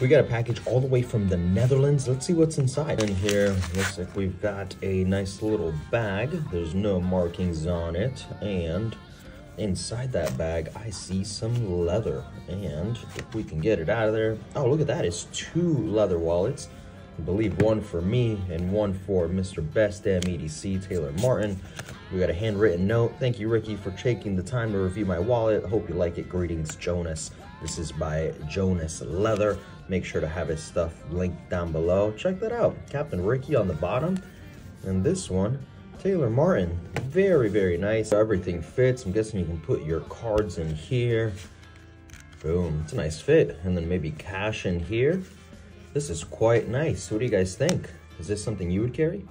We got a package all the way from the Netherlands. Let's see what's inside. In here, looks like we've got a nice little bag. There's no markings on it. And inside that bag, I see some leather. And if we can get it out of there. Oh, look at that. It's two leather wallets. I believe one for me and one for Mr. Best Damn EDC, Taylor Martin. We got a handwritten note. Thank you, Rikki, for taking the time to review my wallet. Hope you like it. Greetings, Jonas. This is by Jonas Leather. Make sure to have his stuff linked down below. Check that out. Captain Rikki on the bottom. And this one, Taylor Martin. Very, very nice. Everything fits. I'm guessing you can put your cards in here. Boom. It's a nice fit. And then maybe cash in here. This is quite nice. What do you guys think? Is this something you would carry?